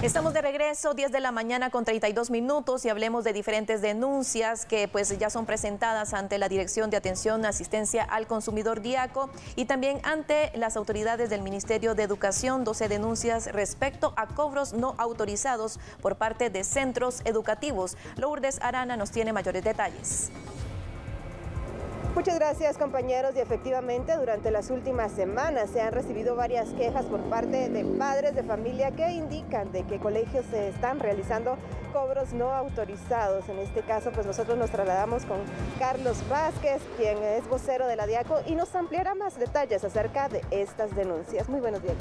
Estamos de regreso, 10 de la mañana con 32 minutos y hablemos de diferentes denuncias que pues ya son presentadas ante la Dirección de Atención Asistencia al Consumidor DIACO y también ante las autoridades del Ministerio de Educación, 12 denuncias respecto a cobros no autorizados por parte de centros educativos. Lourdes Arana nos tiene mayores detalles. Muchas gracias compañeros y efectivamente durante las últimas semanas se han recibido varias quejas por parte de padres de familia que indican de que colegios se están realizando cobros no autorizados. En este caso pues nosotros nos trasladamos con Carlos Vázquez, quien es vocero de la DIACO y nos ampliará más detalles acerca de estas denuncias. Muy buenos días.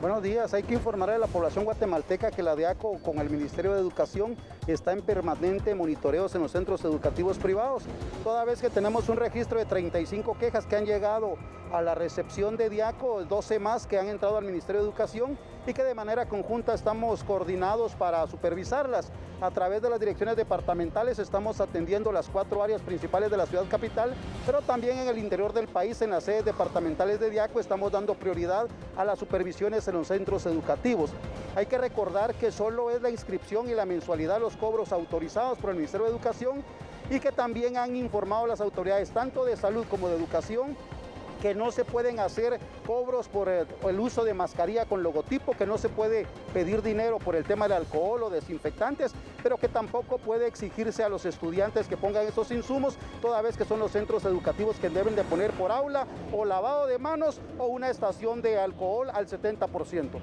Buenos días, hay que informar a la población guatemalteca que la DIACO con el Ministerio de Educación está en permanente monitoreos en los centros educativos privados, toda vez que tenemos un registro de 35 quejas que han llegado a la recepción de DIACO, 12 más que han entrado al Ministerio de Educación y que de manera conjunta estamos coordinados para supervisarlas. A través de las direcciones departamentales estamos atendiendo las cuatro áreas principales de la ciudad capital, pero también en el interior del país, en las sedes departamentales de DIACO, estamos dando prioridad a las supervisiones en los centros educativos. Hay que recordar que solo es la inscripción y la mensualidad los cobros autorizados por el Ministerio de Educación y que también han informado las autoridades tanto de salud como de educación que no se pueden hacer cobros por el, uso de mascarilla con logotipo, que no se puede pedir dinero por el tema del alcohol o desinfectantes, pero que tampoco puede exigirse a los estudiantes que pongan esos insumos, toda vez que son los centros educativos que deben de poner por aula o lavado de manos o una estación de alcohol al 70%.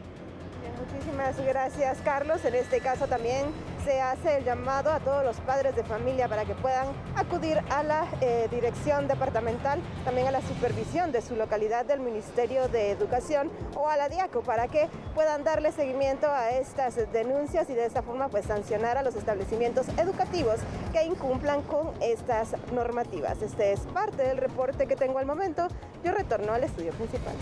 Muchísimas gracias, Carlos. En este caso también se hace el llamado a todos los padres de familia para que puedan acudir a la eh, dirección departamental, también a la supervisión de su localidad del Ministerio de Educación o a la DIACO para que puedan darle seguimiento a estas denuncias y de esta forma pues sancionar a los establecimientos educativos que incumplan con estas normativas. Este es parte del reporte que tengo al momento. Yo retorno al estudio principal.